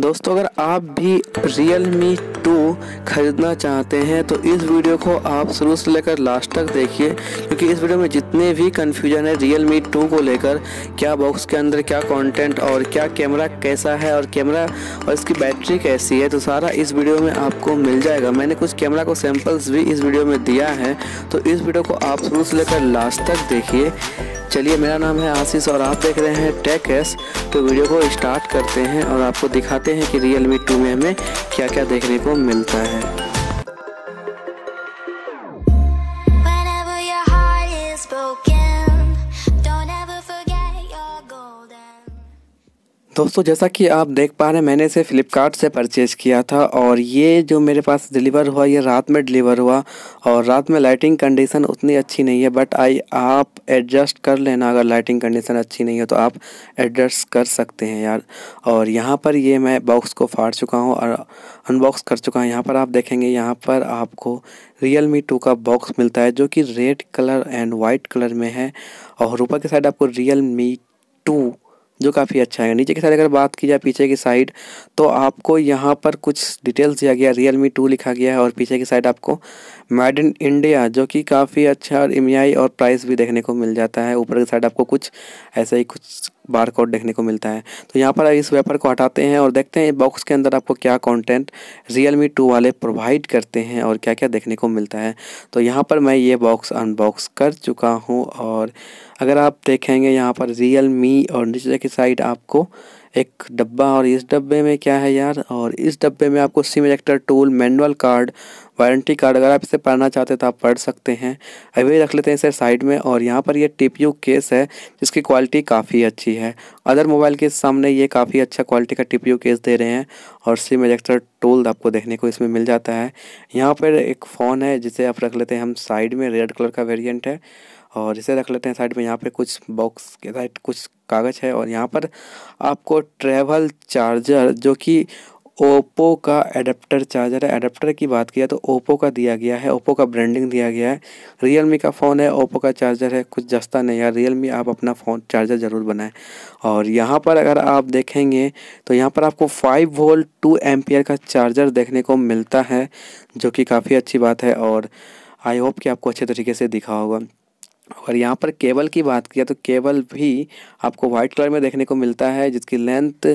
दोस्तों, अगर आप भी रियल मी टू ख़रीदना चाहते हैं तो इस वीडियो को आप शुरू से लेकर लास्ट तक देखिए, क्योंकि इस वीडियो में जितने भी कन्फ्यूज़न है रियल मी टू को लेकर, क्या बॉक्स के अंदर क्या कंटेंट और क्या कैमरा कैसा है और कैमरा और इसकी बैटरी कैसी है तो सारा इस वीडियो में आपको मिल जाएगा। मैंने कुछ कैमरा को सैम्पल्स भी इस वीडियो में दिया है तो इस वीडियो को आप शुरू से लेकर लास्ट तक देखिए। चलिए, मेरा नाम है आशीष और आप देख रहे हैं टेक एस तो वीडियो को स्टार्ट करते हैं और आपको दिखाते हैं कि रियल मी टू में हमें क्या क्या देखने को मिलता है। दोस्तों, जैसा कि आप देख पा रहे हैं, मैंने इसे फ़्लिपकार्ट से परचेज़ किया था और ये जो मेरे पास डिलीवर हुआ, ये रात में डिलीवर हुआ और रात में लाइटिंग कंडीशन उतनी अच्छी नहीं है बट आई आप एडजस्ट कर लेना अगर लाइटिंग कंडीशन अच्छी नहीं है तो आप एडजस्ट कर सकते हैं यार। और यहाँ पर ये मैं बॉक्स को फाड़ चुका हूँ और अनबॉक्स कर चुका हूँ। यहाँ पर आप देखेंगे, यहाँ पर आपको रियल मी टू का बॉक्स मिलता है, जो कि red colour and white colour में है और ऊपर की साइड आपको रियल मी जो काफ़ी अच्छा है। नीचे की साइड अगर बात की जाए, पीछे की साइड तो आपको यहाँ पर कुछ डिटेल्स दिया गया रियल मी टू लिखा गया है और पीछे की साइड आपको मेड इन इंडिया जो कि काफ़ी अच्छा और ई और प्राइस भी देखने को मिल जाता है। ऊपर की साइड आपको कुछ ऐसा ही कुछ बार कोड देखने को मिलता है। तो यहाँ पर इस वेपर को हटाते हैं और देखते हैं बॉक्स के अंदर आपको क्या कंटेंट रियल मी टू वाले प्रोवाइड करते हैं और क्या क्या देखने को मिलता है। तो यहाँ पर मैं ये बॉक्स अनबॉक्स कर चुका हूँ और अगर आप देखेंगे यहाँ पर रियल मी और नीचे की साइड आपको एक डब्बा और इस डब्बे में क्या है यार? और इस डब्बे में आपको sim ejector tool manual card warranty card अगर आप इसे पढ़ना चाहते हैं तो आप पढ़ सकते हैं। अभी रख लेते हैं इसे साइड में और यहाँ पर ये टीपीयू केस है, जिसकी क्वालिटी काफ़ी अच्छी है। अदर मोबाइल के सामने ये काफ़ी अच्छा क्वालिटी का टीपीयू केस दे रहे हैं और सिम इजेक्टर टूल आपको देखने को इसमें मिल जाता है। यहाँ पर एक फ़ोन है, जिसे आप रख लेते हैं हम साइड में रेड कलर का वेरियंट है। और इसे रख लेते हैं साइड में। यहाँ पे कुछ बॉक्स के साइड कुछ कागज़ है और यहाँ पर आपको ट्रेवल चार्जर जो कि ओप्पो का एडेप्टर चार्जर है। एडेप्टर की बात किया तो ओप्पो का दिया गया है। ओप्पो का ब्रांडिंग दिया गया है। रियल का फ़ोन है ओप्पो का चार्जर है। कुछ जस्ता नहीं यार रियल आप अपना फ़ोन चार्जर ज़रूर बनाएँ। और यहाँ पर अगर आप देखेंगे तो यहाँ पर आपको फाइव वोल्ट टू एम्पियर का चार्जर देखने को मिलता है, जो कि काफ़ी अच्छी बात है और आई होप कि आपको अच्छे तरीके से दिखा होगा। और यहाँ पर केबल की बात किया तो केबल भी आपको वाइट कलर में देखने को मिलता है, जिसकी लेंथ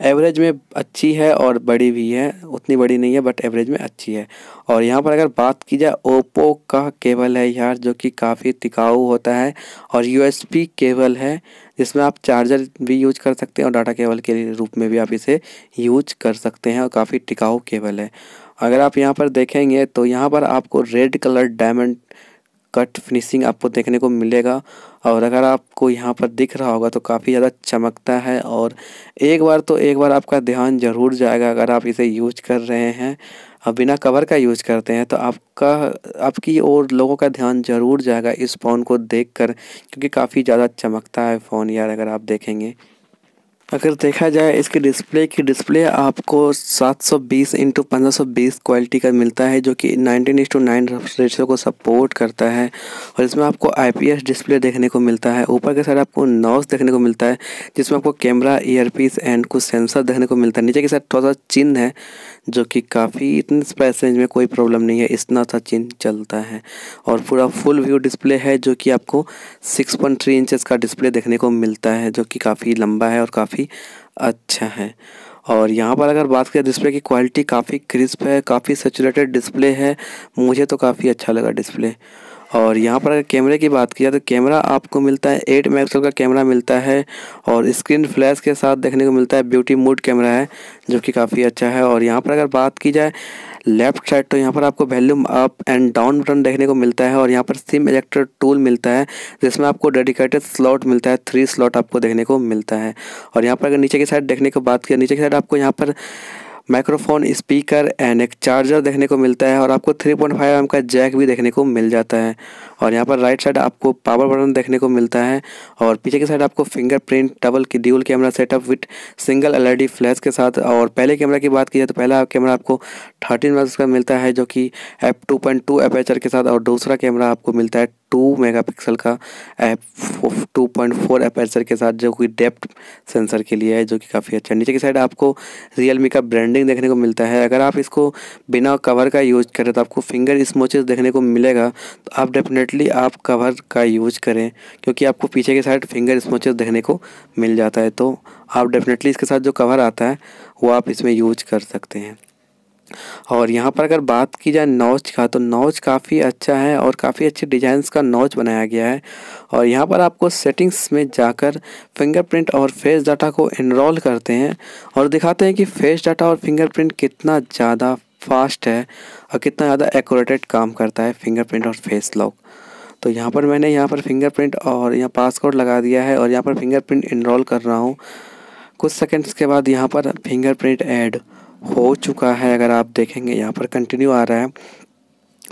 एवरेज में अच्छी है और बड़ी भी है। उतनी बड़ी नहीं है, बट एवरेज में अच्छी है। और यहाँ पर अगर बात की जाए, ओप्पो का केबल है यार, जो कि काफ़ी टिकाऊ होता है और यूएसबी केबल है, जिसमें आप चार्जर भी यूज़ कर सकते हैं और डाटा केबल के रूप में भी आप इसे यूज़ कर सकते हैं और काफ़ी टिकाऊ केबल है। अगर आप यहाँ पर देखेंगे तो यहाँ पर आपको red colour diamond cut finishing आपको देखने को मिलेगा। और अगर आपको यहाँ पर दिख रहा होगा तो काफ़ी ज़्यादा चमकता है और एक बार तो एक बार आपका ध्यान ज़रूर जाएगा अगर आप इसे यूज़ कर रहे हैं। और बिना कवर का यूज़ करते हैं तो आपका, आपकी और लोगों का ध्यान ज़रूर जाएगा इस फ़ोन को देख कर क्योंकि काफ़ी ज़्यादा चमकता है फ़ोन यार अगर आप देखेंगे। अगर देखा जाए इसके डिस्प्ले की डिस्प्ले आपको 720 सौ बीस इंटू क्वालिटी का मिलता है, जो कि 19 इस टू नाइन रेशो को सपोर्ट करता है। और इसमें आपको आईपीएस डिस्प्ले देखने को मिलता है। ऊपर के साइड आपको नॉस देखने को मिलता है, जिसमें आपको कैमरा ईयरपीस एंड कुछ सेंसर देखने को मिलता है। नीचे के साइड थोड़ा सा चिन्ह है, जो कि काफ़ी इतने प्राइस रेंज में कोई प्रॉब्लम नहीं है, इतना सा चिन्ह चलता है। और पूरा फुल व्यू डिस्प्ले है, जो कि आपको 6.3 इंचेस का डिस्प्ले देखने को मिलता है, जो कि काफ़ी लंबा है और काफ़ी अच्छा है। और यहाँ पर अगर बात करें डिस्प्ले की क्वालिटी काफ़ी क्रिस्प है, काफ़ी सेचुरेटेड डिस्प्ले है। मुझे तो काफ़ी अच्छा लगा डिस्प्ले और यहाँ पर अगर कैमरे की बात किया तो कैमरा आपको मिलता है एट मेगापिक्सल का कैमरा मिलता है और स्क्रीन फ्लैश के साथ देखने को मिलता है ब्यूटी मूड कैमरा है, जो कि काफ़ी अच्छा है। और यहाँ पर अगर बात की जाए लेफ़्ट साइड तो यहाँ पर आपको volume up and down button देखने को मिलता है और यहाँ पर सिम इलेक्टर टूल मिलता है, जिसमें आपको डेडिकेटेड स्लॉट मिलता है थ्री स्लॉट आपको देखने को मिलता है। और यहाँ पर अगर नीचे की साइड देखने को बात किया नीचे की साइड आपको यहाँ पर माइक्रोफोन स्पीकर एंड एक चार्जर देखने को मिलता है और आपको 3.5 पॉइंट एम का जैक भी देखने को मिल जाता है। और यहाँ पर राइट साइड आपको पावर बटन देखने को मिलता है और पीछे की साइड आपको फिंगरप्रिंट डबल की dual camera setup with single LED flash के साथ और पहले कैमरा की बात की जाए तो पहला कैमरा आपको थर्टीन मेगा का मिलता है जो कि एफ़ टू पॉइंट के साथ और दूसरा कैमरा आपको मिलता है टू मेगापिक्सल का f two point four aperture के साथ, जो कि डेप्थ सेंसर के लिए है, जो कि काफ़ी अच्छा नीचे की साइड आपको रियल का ब्रांडिंग देखने को मिलता है। अगर आप इसको बिना कवर का यूज़ करें तो आपको फिंगर स्मोचेस देखने को मिलेगा। तो आप डेफिनेटली आप कवर का यूज़ करें, क्योंकि आपको पीछे की साइड फिंगर स्मोचेस देखने को मिल जाता है। तो आप डेफिनेटली इसके साथ जो कवर आता है, वो आप इसमें यूज़ कर सकते हैं। और यहाँ पर अगर बात की जाए नॉच का तो नॉच काफ़ी अच्छा है और काफ़ी अच्छे डिजाइंस का नॉच बनाया गया है। और यहाँ पर आपको सेटिंग्स में जाकर फिंगरप्रिंट और फेस डाटा को इनरोल करते हैं और दिखाते हैं कि फेस डाटा और फिंगरप्रिंट कितना ज़्यादा फास्ट है और कितना ज़्यादा एक्यूरेटेड काम करता है फिंगरप्रिंट और फेस लॉक। तो यहाँ पर मैंने यहाँ पर फिंगरप्रिंट और यहाँ पासकोड लगा दिया है और यहाँ पर फिंगरप्रिंट इनरोल कर रहा हूँ। कुछ सेकंड्स के बाद यहाँ पर फिंगरप्रिंट ऐड हो चुका है, अगर आप देखेंगे, यहाँ पर कंटिन्यू आ रहा है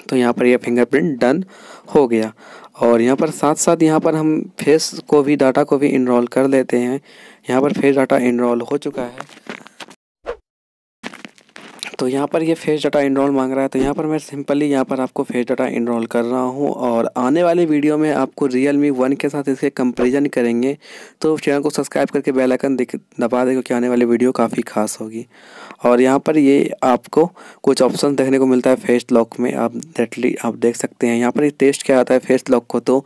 तो यहाँ पर यह फिंगरप्रिंट डन हो गया। और यहाँ पर साथ साथ यहाँ पर हम फेस को भी डाटा को भी इनरोल कर लेते हैं। यहाँ पर फेस डाटा इनरोल हो चुका है। तो यहाँ पर ये फेस डाटा इनरोल मांग रहा है। तो यहाँ पर मैं सिंपली यहाँ पर आपको फेस डाटा इनरोल कर रहा हूँ और आने वाली वीडियो में आपको रियल मी वन के साथ इसके कंपेरिजन करेंगे। तो चैनल को सब्सक्राइब करके बेल आइकन दबा दें क्योंकि आने वाली वीडियो काफ़ी खास होगी। और यहाँ पर ये आपको कुछ ऑप्शन देखने को मिलता है फेस लॉक में। आप डेटली आप देख सकते हैं। यहाँ पर ये टेस्ट क्या आता है फेस लॉक को तो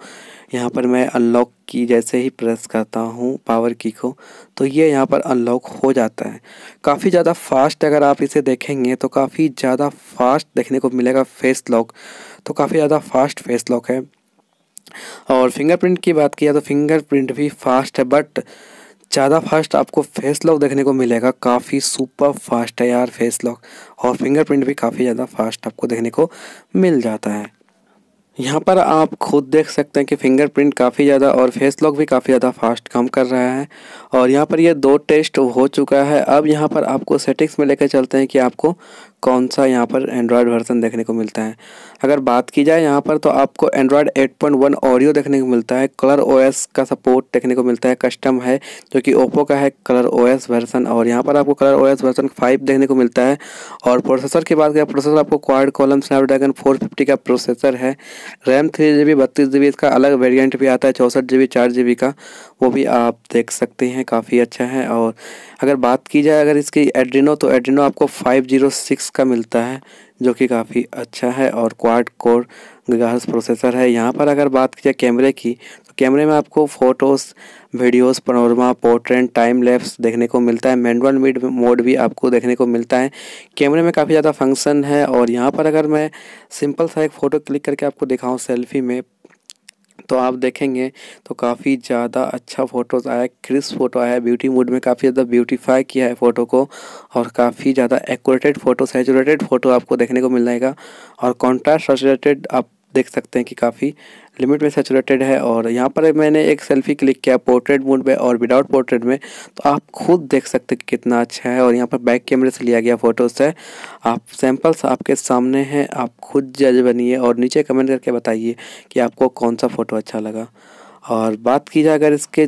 यहाँ पर मैं अनलॉक की जैसे ही प्रेस करता हूँ पावर की को तो ये यहाँ पर अनलॉक हो जाता है। काफ़ी ज़्यादा फास्ट अगर आप इसे देखेंगे तो काफ़ी ज़्यादा फास्ट देखने को मिलेगा फेस लॉक तो काफ़ी ज़्यादा फास्ट फेस लॉक है। और फिंगरप्रिंट की बात किया तो फिंगरप्रिंट भी फास्ट है बट ज़्यादा फास्ट आपको फेस लॉक देखने को मिलेगा। काफ़ी सुपर फास्ट है यार फेस लॉक और फिंगरप्रिंट भी काफ़ी ज़्यादा फास्ट आपको देखने को मिल जाता है। यहाँ पर आप खुद देख सकते हैं कि फिंगरप्रिंट काफ़ी ज़्यादा और फेस लॉक भी काफ़ी ज़्यादा फास्ट काम कर रहा है। और यहाँ पर ये दो टेस्ट हो चुका है। अब यहाँ पर आपको सेटिंग्स में लेकर चलते हैं कि आपको कौन सा यहाँ पर एंड्रॉयड वर्जन देखने को मिलता है? अगर बात की जाए यहाँ पर तो आपको एंड्रॉयड 8.1 ऑडियो देखने को मिलता है। कलर ओएस का सपोर्ट देखने को मिलता है। कस्टम है, जो कि ओप्पो का है। कलर ओएस वर्जन और यहाँ पर आपको कलर ओएस वर्जन 5 देखने को मिलता है। और प्रोसेसर की बात करें प्रोसेसर आपको क्वाड कॉलम स्नैपड्रैगन 450 का प्रोसेसर है। रैम थ्री जी बत्तीस इसका अलग वेरियंट भी आता है, चौंसठ जी बी का। वो भी आप देख सकते हैं, काफ़ी अच्छा है। और अगर बात की जाए, अगर इसकी एड्रीनो तो एड्रीनो आपको फाइव ज़ीरो सिक्स का मिलता है, जो कि काफ़ी अच्छा है। और क्वाड कोर गीगाहर्ट्ज़ प्रोसेसर है। यहाँ पर अगर बात की जाए कैमरे की तो कैमरे में आपको photos videos panorama portrait time lapse देखने को मिलता है। मैनुअल मीड मोड भी आपको देखने को मिलता है। कैमरे में काफ़ी ज़्यादा फ़ंक्शन है। और यहाँ पर अगर मैं सिंपल सा एक फ़ोटो क्लिक करके आपको दिखाऊँ सेल्फी में तो आप देखेंगे तो काफ़ी ज़्यादा अच्छा फ़ोटोज़ आया, क्रिस्प फ़ोटो आया है ब्यूटी मूड में काफ़ी ज़्यादा ब्यूटीफाई किया है फ़ोटो को और काफ़ी ज़्यादा एक्यूरेटेड फ़ोटो सेचुरेटेड फ़ोटो आपको देखने को मिल जाएगा और कॉन्ट्रास्ट सेचुरेटेड आप देख सकते हैं कि काफ़ी लिमिट में सेचुरेटेड है और यहाँ पर मैंने एक सेल्फी क्लिक किया पोर्ट्रेट मोड में और विदाउट पोर्ट्रेट में। तो आप खुद देख सकते हैं कि कितना अच्छा है और यहाँ पर बैक कैमरे से लिया गया फ़ोटोज़ है। आप सैम्पल्स आपके सामने हैं, आप खुद जज बनिए और नीचे कमेंट करके बताइए कि आपको कौन सा फ़ोटो अच्छा लगा। और बात की जाए अगर इसके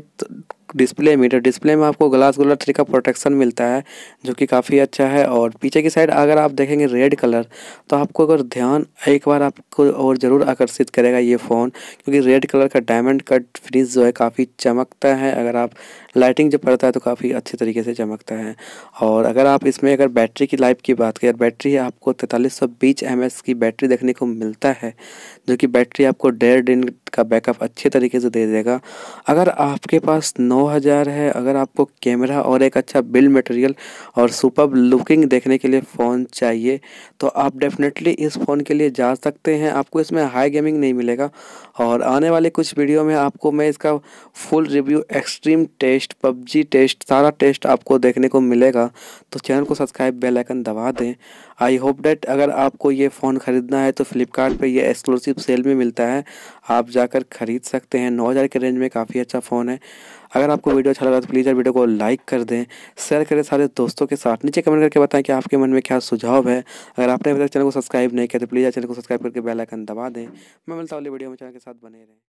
डिस्प्ले मीटर डिस्प्ले में आपको ग्लास गुलर थ्री का प्रोटेक्शन मिलता है, जो कि काफ़ी अच्छा है। और पीछे की साइड अगर आप देखेंगे रेड कलर तो आपको अगर ध्यान एक बार आपको और ज़रूर आकर्षित करेगा ये फ़ोन क्योंकि रेड कलर का डायमंड कट फ्रिज जो है काफ़ी चमकता है। अगर आप लाइटिंग जब पड़ता है तो काफ़ी अच्छे तरीके से चमकता है। और अगर आप इसमें अगर बैटरी की लाइफ की बात करें, बैटरी आपको तैंतालीस सौ की बैटरी देखने को मिलता है, जो कि बैटरी आपको डेढ़ दिन का बैकअप अच्छे तरीके से दे देगा। अगर आपके पास नौ हज़ार है, अगर आपको कैमरा और एक अच्छा बिल मटेरियल और सुपर लुकिंग देखने के लिए फ़ोन चाहिए तो आप डेफिनेटली इस फ़ोन के लिए जा सकते हैं। आपको इसमें हाई गेमिंग नहीं मिलेगा। और आने वाले कुछ वीडियो में आपको मैं इसका full review extreme test PUBG test, सारा टेस्ट आपको देखने को मिलेगा। तो चैनल को सब्सक्राइब, बेल आइकन दबा दें। आई होप डेट अगर आपको ये फ़ोन ख़रीदना है तो फ्लिपकार्ट पे ये एक्सक्लूसिव सेल में मिलता है। आप जाकर ख़रीद सकते हैं। नौ हज़ार के रेंज में काफ़ी अच्छा फ़ोन है। अगर आपको वीडियो अच्छा लगा तो प्लीज़ यार वीडियो को लाइक कर दें। शेयर करें सारे दोस्तों के साथ। नीचे कमेंट करके बताएँ कि आपके मन में क्या सुझाव है। अगर आपने अभी तक चैनल को सब्सक्राइब नहीं किया तो प्लीज़ चैनल को सब्सक्राइब करके बेल आइकन दबा दें। मैं मिलता हूँ अगली वीडियो में। चैनल के साथ बने रहें।